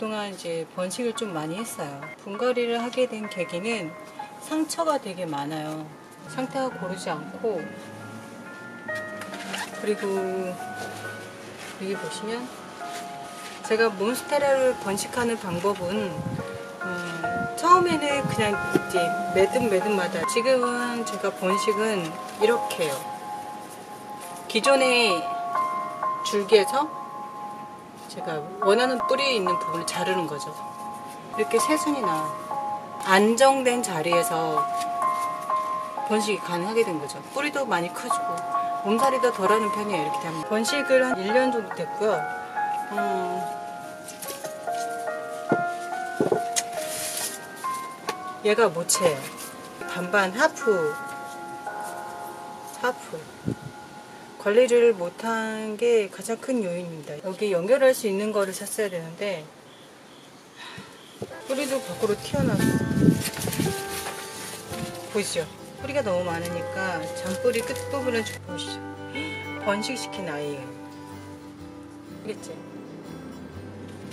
그동안 이제 번식을 좀 많이 했어요. 분갈이를 하게 된 계기는 상처가 되게 많아요. 상태가 고르지 않고 그리고 여기 보시면 제가 몬스테라를 번식하는 방법은 음, 처음에는 그냥 이제 매듭 매듭마다 지금은 제가 번식은 이렇게 해요. 기존의 줄기에서 제가 원하는 뿌리에 있는 부분을 자르는 거죠. 이렇게 새순이 나와요. 안정된 자리에서 번식이 가능하게 된 거죠. 뿌리도 많이 커지고 몸살이도 덜하는 편이에요. 이렇게 되면 번식을 한 1년 정도 됐고요. 음, 얘가 모체예요. 반반 하프 하프 관리를 못한 게 가장 큰 요인입니다. 여기 연결할 수 있는 거를 샀어야 되는데 뿌리도 밖으로 튀어나와서 보이시죠? 뿌리가 너무 많으니까 잔뿌리 끝부분을 좀 보시죠. 번식시킨 아이예요. 알겠지?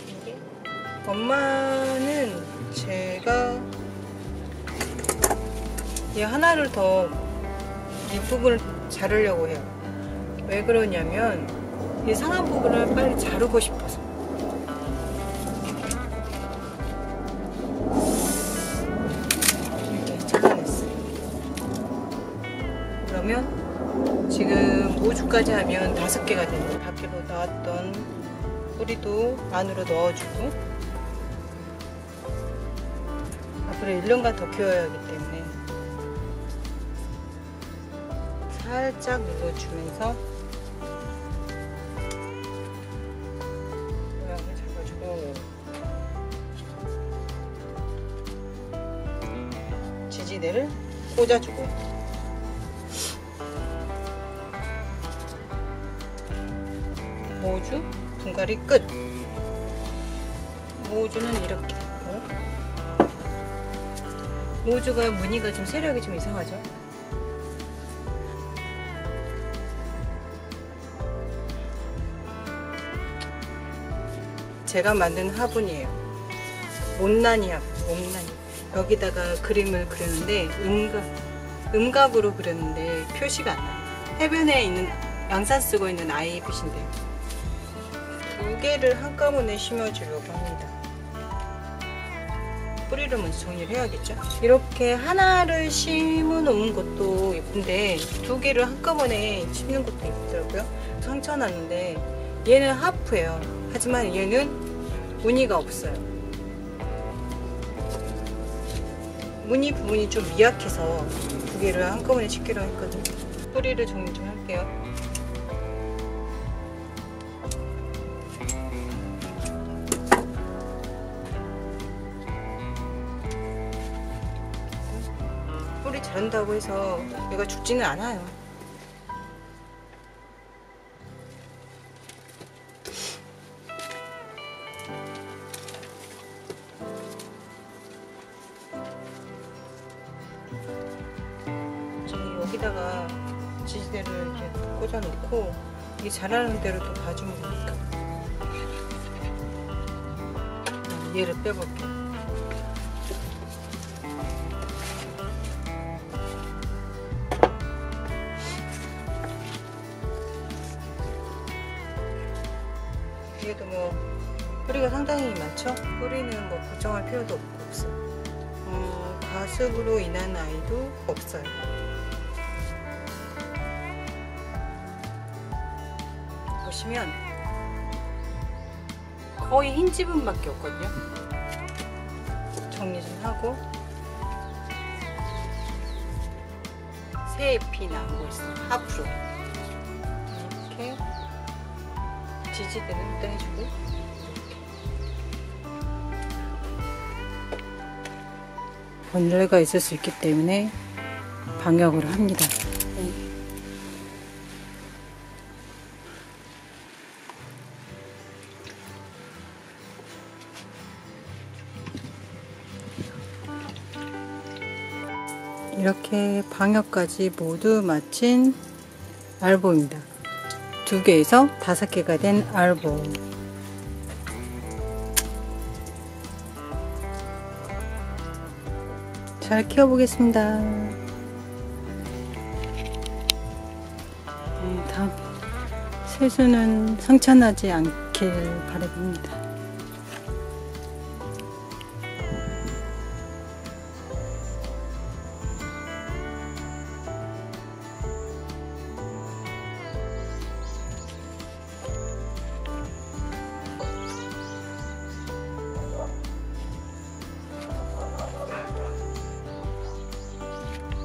이게 엄마는 제가 이 하나를 더 뒷부분을 자르려고 해요. 왜 그러냐면 이 상한 부분을 빨리 자르고 싶어서. 이렇게 잘라냈어요. 그러면 지금 5주까지 하면 다섯 개가 됩니다. 밖으로 나왔던 뿌리도 안으로 넣어주고 앞으로 1년간 더 키워야 하기 때문에 살짝 눌러주면서 지지대를 꽂아주고 모주 분갈이 끝 모주는 이렇게 모주가 무늬가 좀 세력이 좀 이상하죠 제가 만든 화분이에요. 못난이 화분, 못난이. 여기다가 그림을 그렸는데 음각, 음각으로 그렸는데 표시가 안 나요. 해변에 있는 양산 쓰고 있는 아이빛인데요. 두 개를 한꺼번에 심어주려고 합니다. 뿌리를 먼저 정리를 해야겠죠? 이렇게 하나를 심어 놓은 것도 예쁜데 두 개를 한꺼번에 심는 것도 예쁘더라고요. 상처 났는데 얘는 하프예요. 하지만 얘는 무늬가 없어요. 무늬 부분이 좀 미약해서 두 개를 한꺼번에 심기로 했거든요. 뿌리를 정리 좀 할게요. 뿌리 자른다고 해서 얘가 죽지는 않아요. 여기다가 지지대를 이렇게 꽂아 놓고 이게 자라는 대로 또 봐주면 되니까 아, 얘를 빼볼게요. 얘도 뭐 뿌리가 상당히 많죠? 뿌리는 뭐 걱정할 필요도 없고 없어요. 어, 과습으로 인한 아이도 없어요. 보시면 거의 흰 지분밖에 없거든요. 정리 좀 하고 새잎이 나오고 있어요. 앞으로 이렇게 지지대는 일단 해주고 번뇌가 있을 수 있기 때문에 방역을 합니다. 이렇게 방역까지 모두 마친 알보입니다. 두 개에서 다섯 개가 된 알보. 잘 키워보겠습니다. 다음 세수는 성찬하지 않길 바라봅니다.